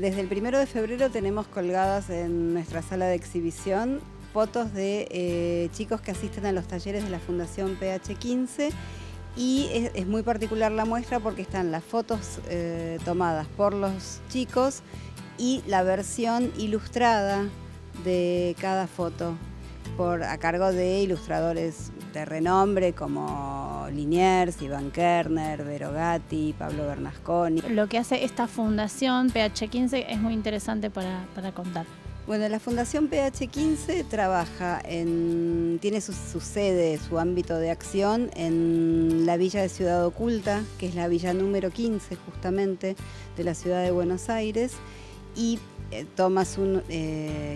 Desde el primero de febrero tenemos colgadas en nuestra sala de exhibición fotos de eh, chicos que asisten a los talleres de la Fundación PH15 y es, muy particular la muestra porque están las fotos eh, tomadas por los chicos y la versión ilustrada de cada foto a cargo de ilustradores de renombre como Liniers, Iván Kerner, Vero Gatti, Pablo Bernasconi. Lo que hace esta fundación PH15 es muy interesante para, contar. Bueno, la Fundación PH15 trabaja en, tiene su, sede, su ámbito de acción en la villa de Ciudad Oculta, que es la villa número 15 justamente de la ciudad de Buenos Aires, y eh, tomas un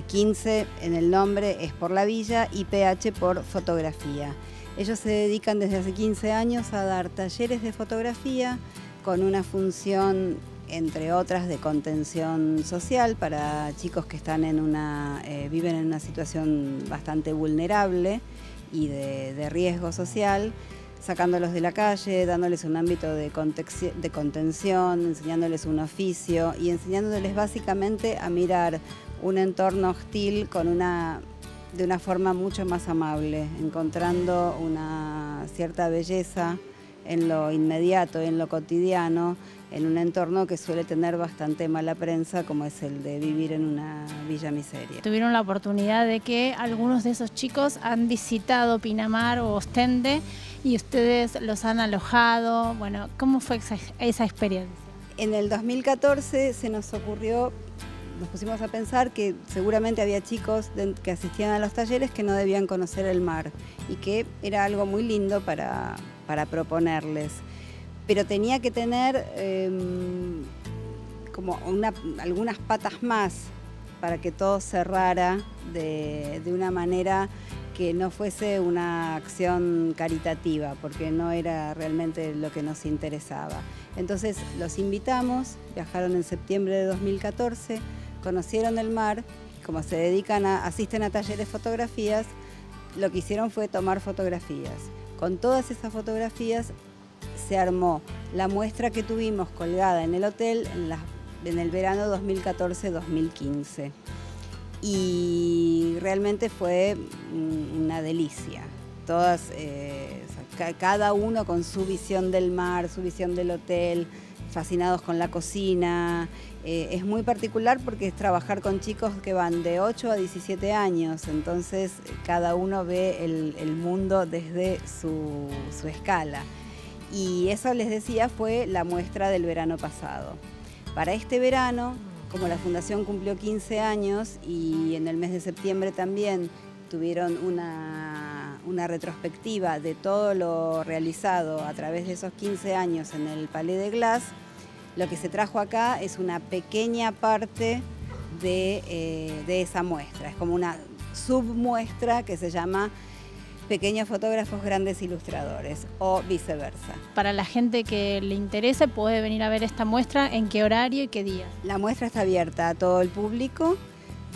15 eh, en el nombre es por la villa y PH por fotografía. Ellos se dedican desde hace 15 años a dar talleres de fotografía con una función entre otras de contención social para chicos que están en una, eh, viven en una situación bastante vulnerable y de riesgo social sacándolos de la calle, dándoles un ámbito de, de contención, enseñándoles un oficio y enseñándoles básicamente a mirar un entorno hostil con una, de una forma mucho más amable, encontrando una cierta belleza en lo inmediato, en lo cotidiano, en un entorno que suele tener bastante mala prensa como es el de vivir en una villa miseria. Tuvieron la oportunidad de que algunos de esos chicos han visitado Pinamar o Ostende y ustedes los han alojado. Bueno, ¿cómo fue esa, experiencia? En el 2014 se nos ocurrió, nos pusimos a pensar que seguramente había chicos que asistían a los talleres que no debían conocer el mar y que era algo muy lindo para, proponerles. Pero tenía que tener em, como algunas patas más para que todo cerrara de, de una manera que no fuese una acción caritativa, porque no era realmente lo que nos interesaba. Entonces los invitamos, viajaron en septiembre de 2014, conocieron el mar, como se dedican a, asisten a talleres fotografías, lo que hicieron fue tomar fotografías. Con todas esas fotografías se armó la muestra que tuvimos colgada en el hotel en, el verano 2014-2015 y realmente fue una delicia. Eh, cada uno con su visión del mar, su visión del hotel, fascinados con la cocina. Eh, es muy particular porque es trabajar con chicos que van de 8 a 17 años, entonces cada uno ve el, mundo desde su, su escala. Y eso les decía fue la muestra del verano pasado. Para este verano como la fundación cumplió 15 años y en el mes de septiembre también tuvieron una, retrospectiva de todo lo realizado a través de esos 15 años en el Palais de Glass, lo que se trajo acá es una pequeña parte de, eh, de esa muestra, es como una submuestra que se llama pequeños fotógrafos, grandes ilustradores o viceversa. Para la gente que le interese puede venir a ver esta muestra, ¿en qué horario y qué día? La muestra está abierta a todo el público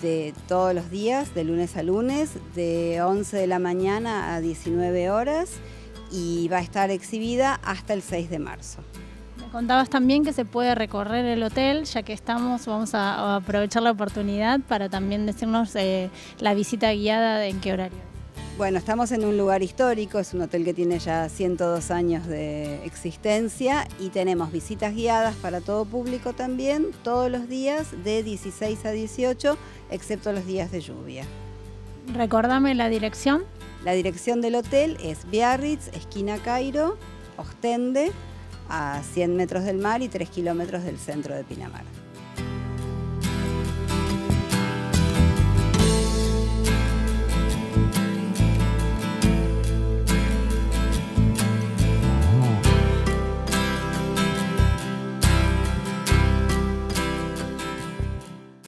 de todos los días, de lunes a lunes, de 11 de la mañana a 19 horas y va a estar exhibida hasta el 6 de marzo. Me contabas también que se puede recorrer el hotel, ya que estamos, vamos a aprovechar la oportunidad para también decirnos eh, la visita guiada en qué horario. Bueno, estamos en un lugar histórico, es un hotel que tiene ya 102 años de existencia y tenemos visitas guiadas para todo público también, todos los días de 16 a 18, excepto los días de lluvia. Recordame la dirección. La dirección del hotel es Biarritz, esquina Cairo, Ostende, a 100 metros del mar y 3 kilómetros del centro de Pinamar.